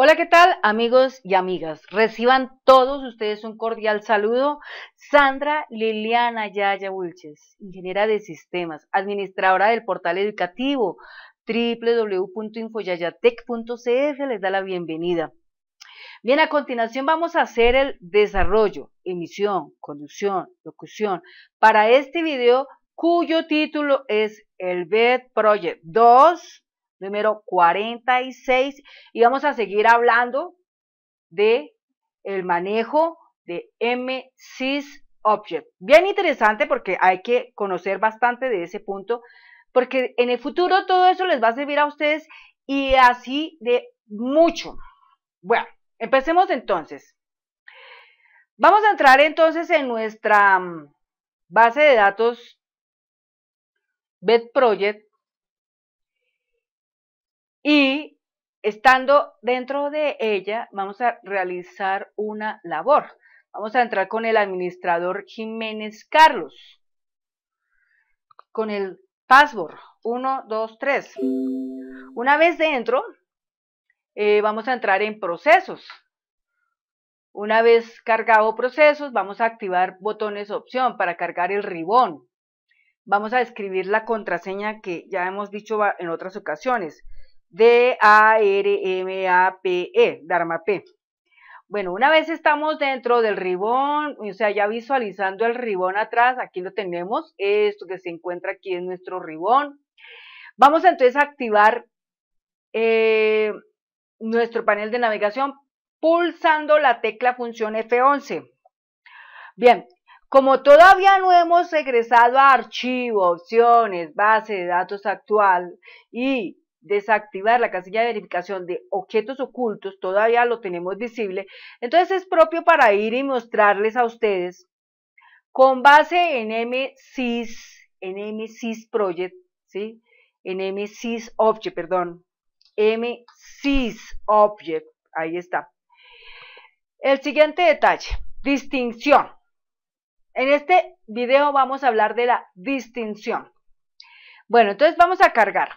Hola, ¿qué tal amigos y amigas? Reciban todos ustedes un cordial saludo. Sandra Liliana Yaya Wilches, ingeniera de sistemas, administradora del portal educativo www.infoyayatec.cf les da la bienvenida. Bien, a continuación vamos a hacer el desarrollo, emisión, conducción, locución para este video cuyo título es el BED Project 2 número 46 y vamos a seguir hablando de el manejo de MSys Object. Bien interesante porque hay que conocer bastante de ese punto porque en el futuro todo eso les va a servir a ustedes y así de mucho. Bueno, empecemos entonces. Vamos a entrar entonces en nuestra mm, base de datos BED Project y estando dentro de ella vamos a realizar una labor. Vamos a entrar con el administrador Jiménez Carlos, con el password 1, 2, 3. Una vez dentro, eh, vamos a entrar en procesos. Una vez cargado procesos, vamos a activar botones opción para cargar el ribón. Vamos a escribir la contraseña que ya hemos dicho en otras ocasiones. D-A-R-M-A-P-E, Dharma P. Bueno, una vez estamos dentro del ribón, o sea, ya visualizando el ribón atrás, aquí lo tenemos, esto que se encuentra aquí es nuestro ribón. Vamos entonces a activar eh, nuestro panel de navegación pulsando la tecla función F11. Bien, como todavía no hemos regresado a archivo, opciones, base de datos actual y desactivar la casilla de verificación de objetos ocultos, todavía lo tenemos visible, entonces es propio para ir y mostrarles a ustedes con base en MSys, en MSys Project, ¿sí? en MSys Object, perdón, MSys Object, ahí está. El siguiente detalle, distinción. En este video vamos a hablar de la distinción. Bueno, entonces vamos a cargar.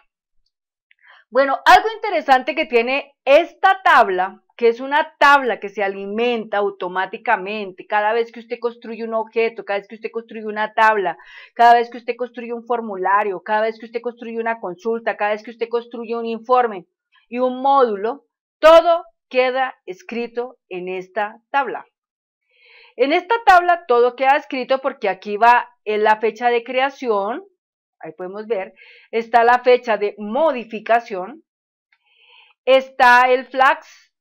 Bueno, algo interesante que tiene esta tabla, que es una tabla que se alimenta automáticamente cada vez que usted construye un objeto, cada vez que usted construye una tabla, cada vez que usted construye un formulario, cada vez que usted construye una consulta, cada vez que usted construye un informe y un módulo, todo queda escrito en esta tabla. En esta tabla todo queda escrito porque aquí va en la fecha de creación, ahí podemos ver, está la fecha de modificación, está el flags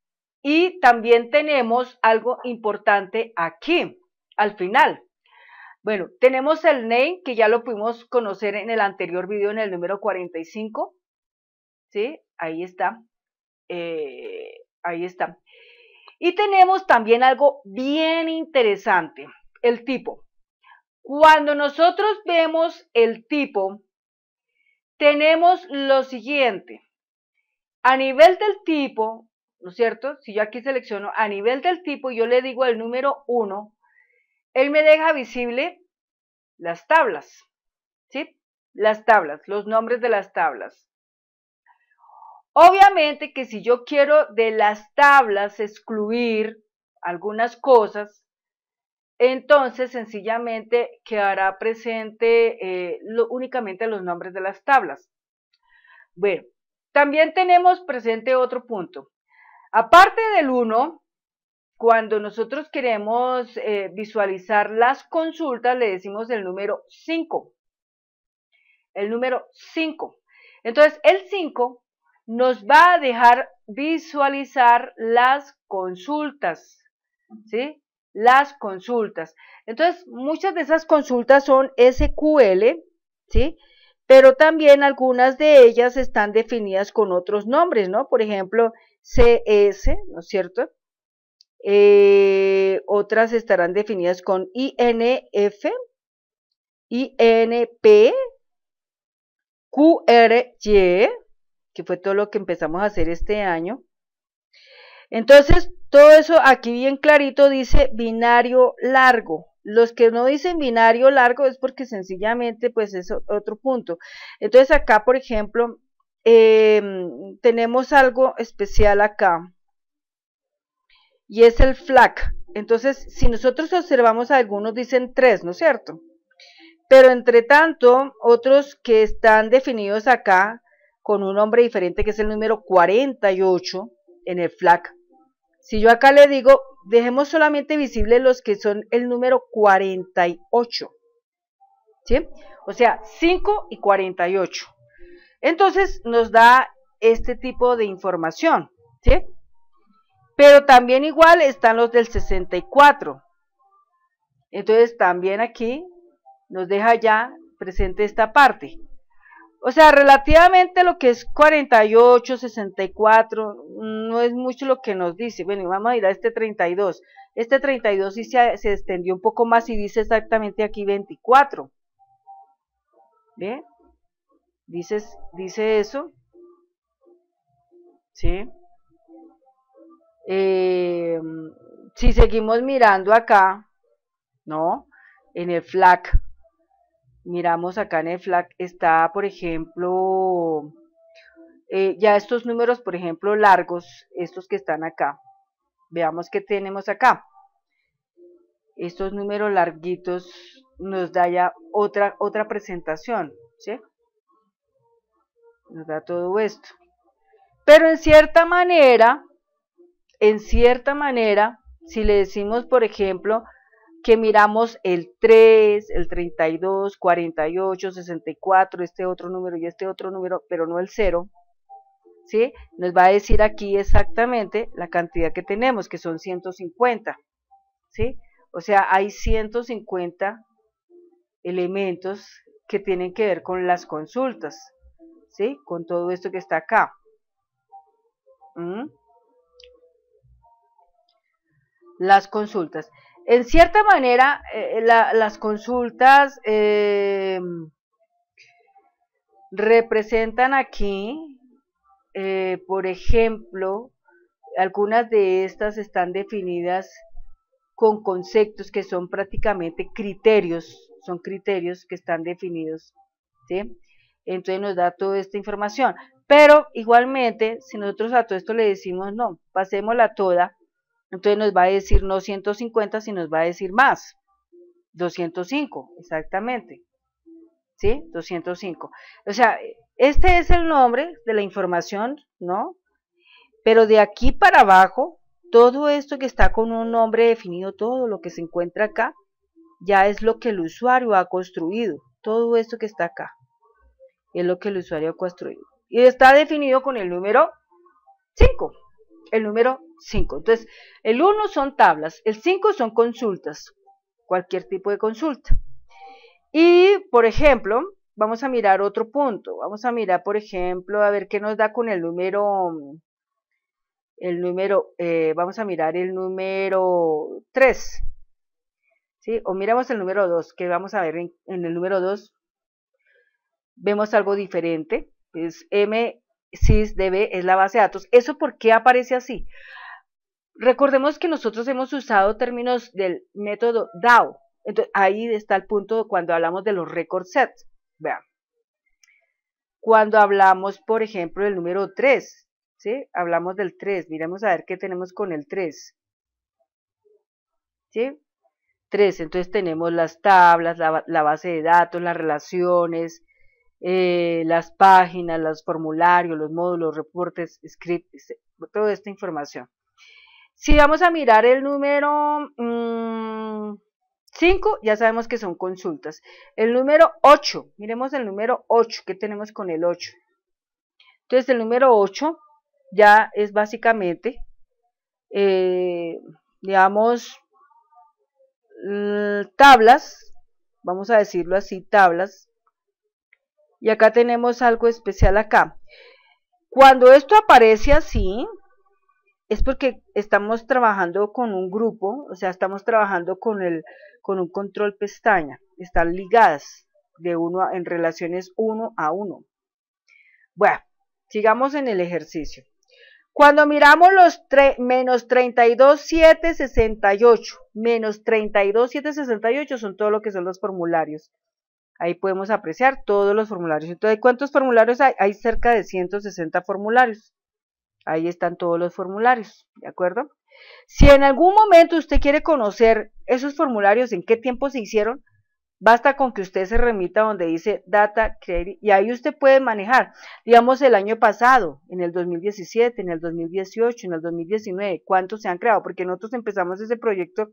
y también tenemos algo importante aquí, al final. Bueno, tenemos el name, que ya lo pudimos conocer en el anterior video, en el número 45. ¿Sí? Ahí está. Eh, ahí está. Y tenemos también algo bien interesante, el tipo. Cuando nosotros vemos el tipo, tenemos lo siguiente. A nivel del tipo, ¿no es cierto? Si yo aquí selecciono a nivel del tipo yo le digo el número 1, él me deja visible las tablas, ¿sí? Las tablas, los nombres de las tablas. Obviamente que si yo quiero de las tablas excluir algunas cosas, entonces sencillamente quedará presente eh, únicamente los nombres de las tablas. Bueno, también tenemos presente otro punto. Aparte del 1, cuando nosotros queremos eh, visualizar las consultas, le decimos el número 5. El número 5. Entonces, el 5 nos va a dejar visualizar las consultas, ¿sí? Las consultas. Entonces, muchas de esas consultas son SQL, ¿sí? Pero también algunas de ellas están definidas con otros nombres, ¿no? Por ejemplo, CS, ¿no es cierto? Eh, otras estarán definidas con INF, INP, QRY, que fue todo lo que empezamos a hacer este año. Entonces, todo eso aquí bien clarito dice binario largo. Los que no dicen binario largo es porque sencillamente pues es otro punto. Entonces acá, por ejemplo, em, tenemos algo especial acá. y es el FLAC. Entonces, si nosotros observamos, algunos dicen 3, ¿no es cierto? Pero entre tanto, otros que están definidos acá con un nombre diferente que es el número 48 en el FLAC. Si yo acá le digo, dejemos solamente visibles los que son el número 48. ¿Sí? O sea, 5 y 48. Entonces nos da este tipo de información. ¿Sí? Pero también igual están los del 64. Entonces también aquí nos deja ya presente esta parte. O sea, relativamente lo que es 48, 64, no es mucho lo que nos dice. Bueno, vamos a ir a este 32. Este 32 sí se, se extendió un poco más y dice exactamente aquí 24. ¿Ve? Dice, dice eso. ¿Sí? Eh, si seguimos mirando acá, ¿no? En el FLAC, miramos acá en el FLAC, está, por ejemplo, eh, ya estos números, por ejemplo, largos, estos que están acá. Veamos qué tenemos acá. Estos números larguitos nos da ya otra, otra presentación, ¿sí? Nos da todo esto. Pero en cierta manera, en cierta manera, si le decimos, por ejemplo, que miramos el 3, el 32, 48, 64, este otro número y este otro número, pero no el 0, ¿sí? Nos va a decir aquí exactamente la cantidad que tenemos, que son 150, ¿sí? O sea, hay 150 elementos que tienen que ver con las consultas, ¿sí? Con todo esto que está acá. ¿Mm? Las consultas. En cierta manera, eh, las consultas eh, representan aquí, eh, por ejemplo, algunas de estas están definidas con conceptos que son prácticamente criterios, son criterios que están definidos, ¿sí? Entonces nos da toda esta información. Pero igualmente, si nosotros a todo esto le decimos no, pasémosla toda, entonces nos va a decir no 150, sino nos va a decir más. 205, exactamente. ¿Sí? 205. O sea, este es el nombre de la información, ¿no? Pero de aquí para abajo, todo esto que está con un nombre definido, todo lo que se encuentra acá, ya es lo que el usuario ha construido. Todo esto que está acá es lo que el usuario ha construido. Y está definido con el número 5 el número 5. Entonces, el 1 son tablas, el 5 son consultas, cualquier tipo de consulta. Y, por ejemplo, vamos a mirar otro punto. Vamos a mirar, por ejemplo, a ver qué nos da con el número, el número, eh, vamos a mirar el número 3. ¿Sí? O miramos el número 2, que vamos a ver en, en el número 2, vemos algo diferente. Es M sysdb es la base de datos. ¿Eso por qué aparece así? Recordemos que nosotros hemos usado términos del método DAO. Entonces, ahí está el punto cuando hablamos de los record sets. Vean. Cuando hablamos, por ejemplo, del número 3, ¿sí? Hablamos del 3. Miremos a ver qué tenemos con el 3. ¿Sí? 3. Entonces tenemos las tablas, la, la base de datos, las relaciones, eh, las páginas, los formularios, los módulos, reportes, scripts, toda esta información. Si vamos a mirar el número 5, mm, ya sabemos que son consultas. El número 8, miremos el número 8, ¿qué tenemos con el 8? Entonces el número 8 ya es básicamente, eh, digamos, tablas, vamos a decirlo así, tablas y acá tenemos algo especial acá. Cuando esto aparece así, es porque estamos trabajando con un grupo, o sea, estamos trabajando con, el, con un control pestaña. Están ligadas de uno en relaciones uno a uno. Bueno, sigamos en el ejercicio. Cuando miramos los menos 32, 7, 68, menos 32, 7, 68 son todo lo que son los formularios. Ahí podemos apreciar todos los formularios. Entonces, ¿cuántos formularios hay? Hay cerca de 160 formularios. Ahí están todos los formularios, ¿de acuerdo? Si en algún momento usted quiere conocer esos formularios, en qué tiempo se hicieron, basta con que usted se remita donde dice Data Credit y ahí usted puede manejar, digamos, el año pasado, en el 2017, en el 2018, en el 2019, cuántos se han creado, porque nosotros empezamos ese proyecto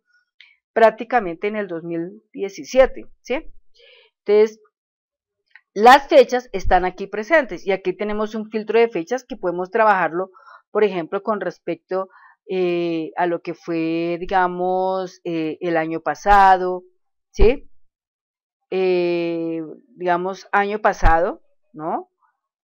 prácticamente en el 2017, ¿sí? Entonces, las fechas están aquí presentes y aquí tenemos un filtro de fechas que podemos trabajarlo, por ejemplo, con respecto eh, a lo que fue, digamos, eh, el año pasado, ¿sí? Eh, digamos, año pasado, ¿no?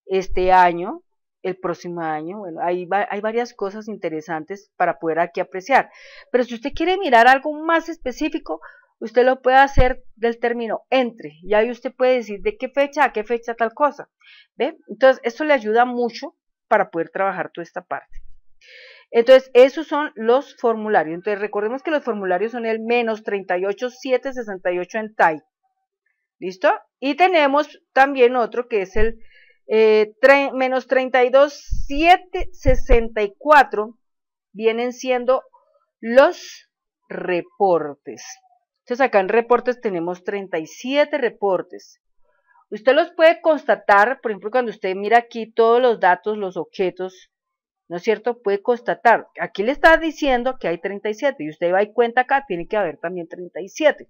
Este año, el próximo año, bueno, hay, hay varias cosas interesantes para poder aquí apreciar. Pero si usted quiere mirar algo más específico, usted lo puede hacer del término entre, y ahí usted puede decir de qué fecha a qué fecha tal cosa, ¿ve? Entonces, esto le ayuda mucho para poder trabajar toda esta parte. Entonces, esos son los formularios. Entonces, recordemos que los formularios son el menos 38768 en TAI. ¿Listo? Y tenemos también otro que es el eh, menos 32764, vienen siendo los reportes. Entonces acá en reportes tenemos 37 reportes. Usted los puede constatar, por ejemplo, cuando usted mira aquí todos los datos, los objetos, ¿no es cierto? Puede constatar. Aquí le está diciendo que hay 37 y usted va y cuenta acá, tiene que haber también 37.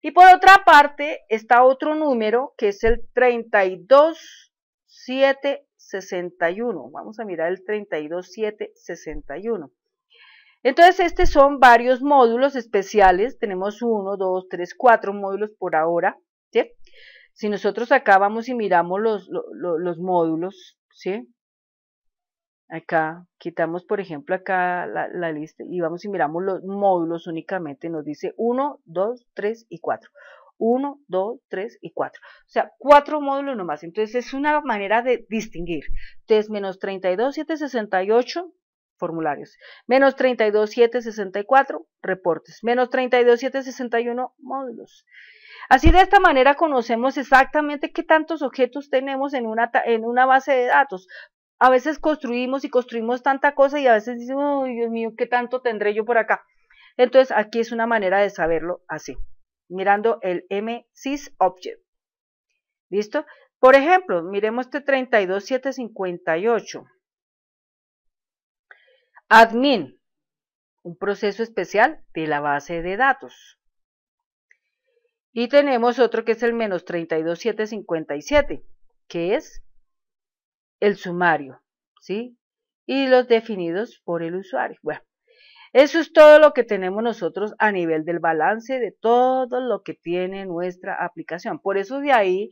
Y por otra parte está otro número que es el 32761. Vamos a mirar el 32761. Entonces, estos son varios módulos especiales. Tenemos uno, dos, tres, cuatro módulos por ahora. ¿sí? Si nosotros acá vamos y miramos los, los, módulos, ¿sí? Acá quitamos, por ejemplo, acá la, la, lista y vamos y miramos los módulos únicamente. Nos dice 1, 2, 3 y 4. 1, 2, 3 y 4. O sea, cuatro módulos nomás. Entonces, es una manera de distinguir. Entonces, menos 32, 768 formularios. Menos 32.764 reportes. Menos 32.761 módulos. Así de esta manera conocemos exactamente qué tantos objetos tenemos en una, en una base de datos. A veces construimos y construimos tanta cosa y a veces decimos, uy, Dios mío, ¿qué tanto tendré yo por acá? Entonces aquí es una manera de saberlo así, mirando el MSys Object. ¿Listo? Por ejemplo, miremos este 32758. Admin, un proceso especial de la base de datos. Y tenemos otro que es el menos 32757, que es el sumario, ¿sí? Y los definidos por el usuario. Bueno, eso es todo lo que tenemos nosotros a nivel del balance de todo lo que tiene nuestra aplicación. Por eso de ahí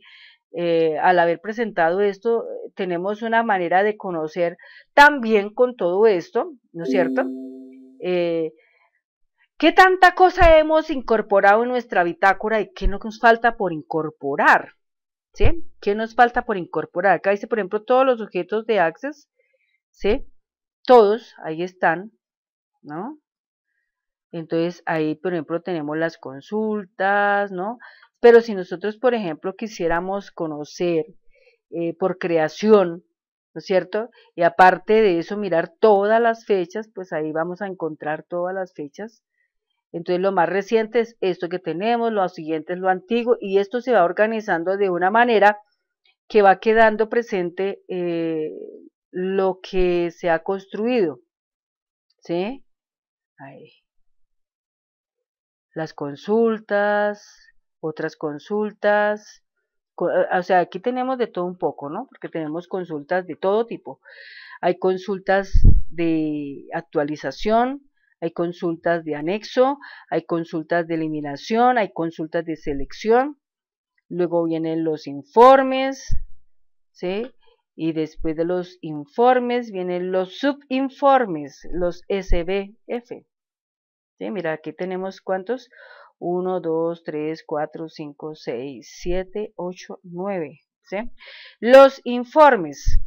eh, al haber presentado esto, tenemos una manera de conocer también con todo esto, ¿no es cierto? Eh, ¿Qué tanta cosa hemos incorporado en nuestra bitácora y qué nos falta por incorporar? ¿Sí? ¿Qué nos falta por incorporar? Acá dice, por ejemplo, todos los objetos de Access, ¿sí? Todos, ahí están, ¿no? Entonces ahí, por ejemplo, tenemos las consultas, ¿no? Pero si nosotros, por ejemplo, quisiéramos conocer eh, por creación, ¿no es cierto? Y aparte de eso, mirar todas las fechas, pues ahí vamos a encontrar todas las fechas. Entonces, lo más reciente es esto que tenemos, lo siguiente es lo antiguo, y esto se va organizando de una manera que va quedando presente eh, lo que se ha construido. ¿Sí? Ahí. Las consultas, otras consultas, eh, o sea, aquí tenemos de todo un poco, ¿no? Porque tenemos consultas de todo tipo. Hay consultas de actualización, hay consultas de anexo, hay consultas de eliminación, hay consultas de selección, luego vienen los informes, ¿sí? Y después de los informes vienen los subinformes, los SBF. ¿Sí? Mira, aquí tenemos cuántos, 1, 2, 3, 4, 5, 6, 7, 8, 9. ¿sí? Los informes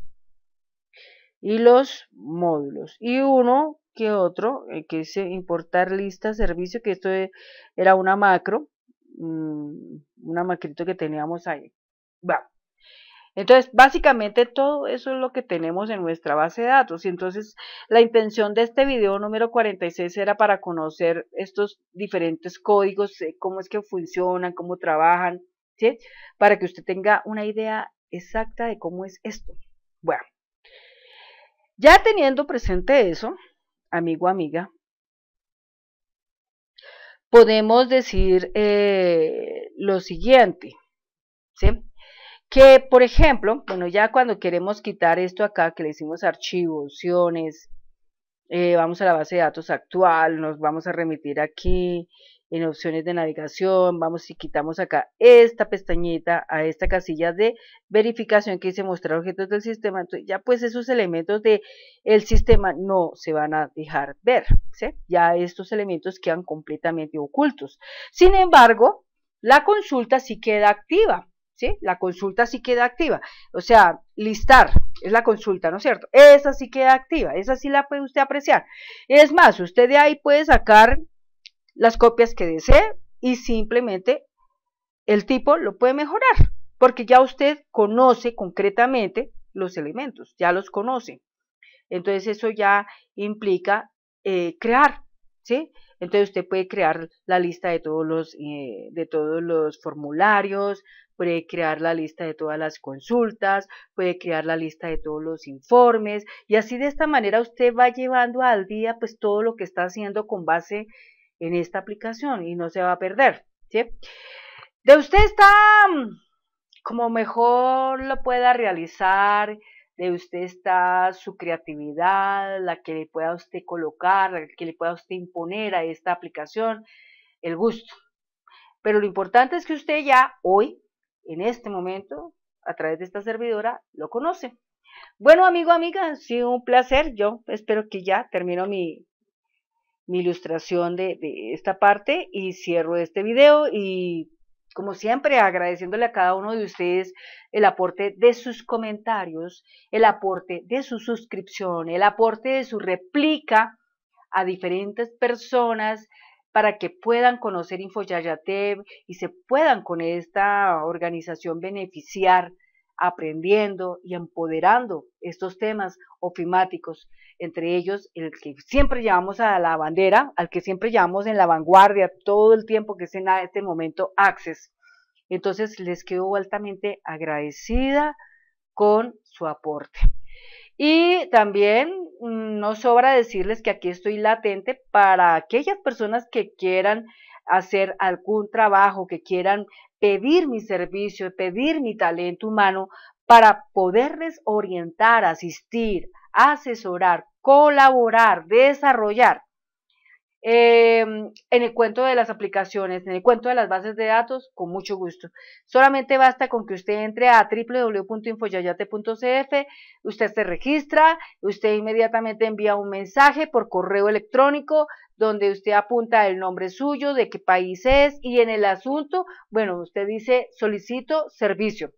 y los módulos. Y uno que otro, eh, que es importar lista servicio, que esto era una macro, mmm, una macrito que teníamos ahí. Va. Entonces, básicamente todo eso es lo que tenemos en nuestra base de datos. Y entonces, la intención de este video número 46 era para conocer estos diferentes códigos, cómo es que funcionan, cómo trabajan, ¿sí? Para que usted tenga una idea exacta de cómo es esto. Bueno, ya teniendo presente eso, amigo, amiga, podemos decir eh, lo siguiente, ¿sí? Que, por ejemplo, bueno, ya cuando queremos quitar esto acá, que le decimos archivos, opciones, eh, vamos a la base de datos actual, nos vamos a remitir aquí en opciones de navegación, vamos y quitamos acá esta pestañita a esta casilla de verificación que dice mostrar objetos del sistema, entonces ya pues esos elementos del el sistema no se van a dejar ver, ¿sí? ya estos elementos quedan completamente ocultos. Sin embargo, la consulta sí queda activa, ¿sí? La consulta sí queda activa. O sea, listar es la consulta, ¿no es cierto? Esa sí queda activa, esa sí la puede usted apreciar. Es más, usted de ahí puede sacar las copias que desee y simplemente el tipo lo puede mejorar, porque ya usted conoce concretamente los elementos, ya los conoce. Entonces eso ya implica eh, crear, ¿sí? Entonces usted puede crear la lista de todos los, eh, de todos los formularios, puede crear la lista de todas las consultas, puede crear la lista de todos los informes y así de esta manera usted va llevando al día pues todo lo que está haciendo con base en esta aplicación y no se va a perder, ¿sí? De usted está mm, como mejor lo pueda realizar, de usted está su creatividad, la que le pueda usted colocar, la que le pueda usted imponer a esta aplicación, el gusto. Pero lo importante es que usted ya hoy en este momento, a través de esta servidora, lo conoce. Bueno, amigo, amiga, ha sido un placer. Yo espero que ya termino mi, ilustración de, de, esta parte y cierro este video y como siempre agradeciéndole a cada uno de ustedes el aporte de sus comentarios, el aporte de su suscripción, el aporte de su réplica a diferentes personas para que puedan conocer InfoYayatev y se puedan con esta organización beneficiar aprendiendo y empoderando estos temas ofimáticos, entre ellos el que siempre llevamos a la bandera, al que siempre llevamos en la vanguardia todo el tiempo que es en este momento Access. Entonces les quedo altamente agradecida con su aporte. Y también mm, no sobra decirles que aquí estoy latente para aquellas personas que quieran hacer algún trabajo, que quieran pedir mi servicio, pedir mi talento humano para poderles orientar, asistir, asesorar, colaborar, desarrollar Em, en el cuento de las aplicaciones, en el cuento de las bases de datos, con mucho gusto. Solamente basta con que usted entre a www.infoyayate.cf, usted se registra, usted inmediatamente envía un mensaje por correo electrónico donde usted apunta el nombre suyo, de qué país es y en el asunto, bueno, usted dice solicito servicio.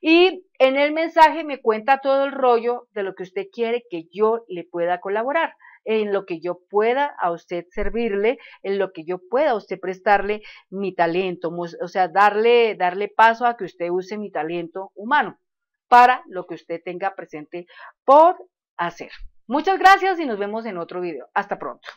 Y en el mensaje me cuenta todo el rollo de lo que usted quiere que yo le pueda colaborar en lo que yo pueda a usted servirle, en lo que yo pueda a usted prestarle mi talento, o sea, darle, darle paso a que usted use mi talento humano para lo que usted tenga presente por hacer. Muchas gracias y nos vemos en otro video. Hasta pronto.